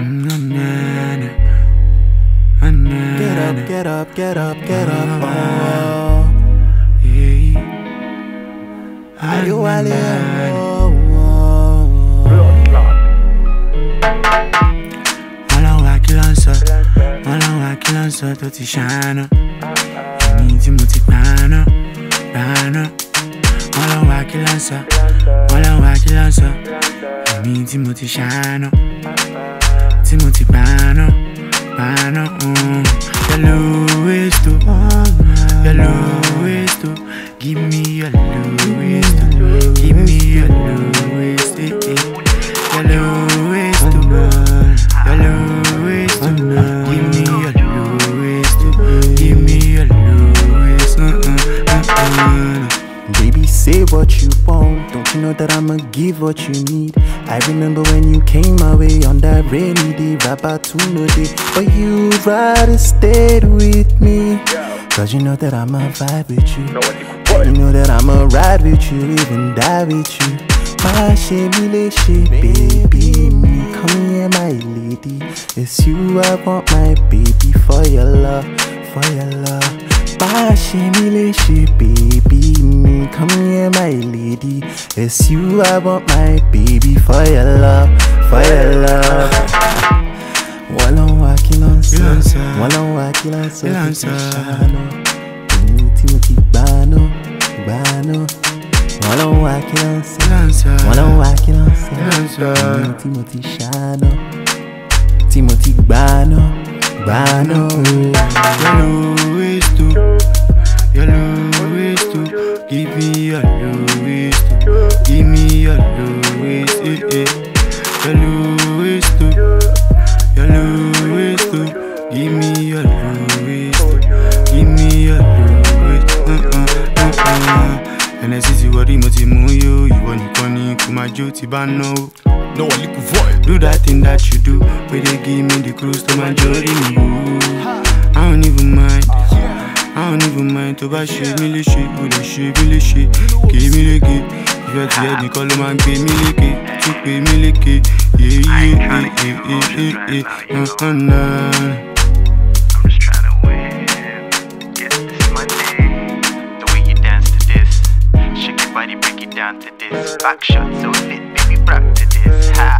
Get up, get up, get up, get up. Oh. Are you out here? Lanza tó ti ṣáná Èmi tí mo ti paná, paná Wọ́n lọ wá wọ́n lọ wá Èmi tí mo ti ṣáná tí mo ti waist to, waist to, give me to, give me waist. eh, eh. To, to, give me to, give me uh, uh, uh. Baby, say what you want. Don't you know that I'ma give what you need? I remember when you came my way on that rainy day, Rapatuno day. But you rather stayed with me. Cause you know that I'ma vibe with you. You know that I'ma ride with you, even die with you. My shame, baby, me. Come here, my lady. It's you I want, my baby, for your love, for your love. Shame, baby, me. Come here, my lady. It's you I want, my baby, for your love, for your love. Wọ́n lọ ń wá kí ló ń sọ, wọ́n lọ ń wá kí ló ń sọ, tó ti ṣàánú. Èmi tí mo ti gbaná, gbaná. Wọ́n lọ ń wá kí ló give me your to, give me your low waist. Eh, eh. Yellow waist to. Yellow waist to Give me your low waist Give me your low waist uh, uh, uh, uh. ẹnẹsì ti wọrí mo ti mú yó ìwọ nìkan ni kò máa jó ti bá náwó. No one little void. do that thing that you do wey dey give me the cruise tó máa jórí mi don't even mind tó bá ṣe mí léṣe o lè ṣe mí léṣe ké mi léke ìfẹ́ tí ẹ nìkan ló máa ń gbé mi léke tún pé mi léke yéyé to this. Back shot so lit, baby, back this. Ha,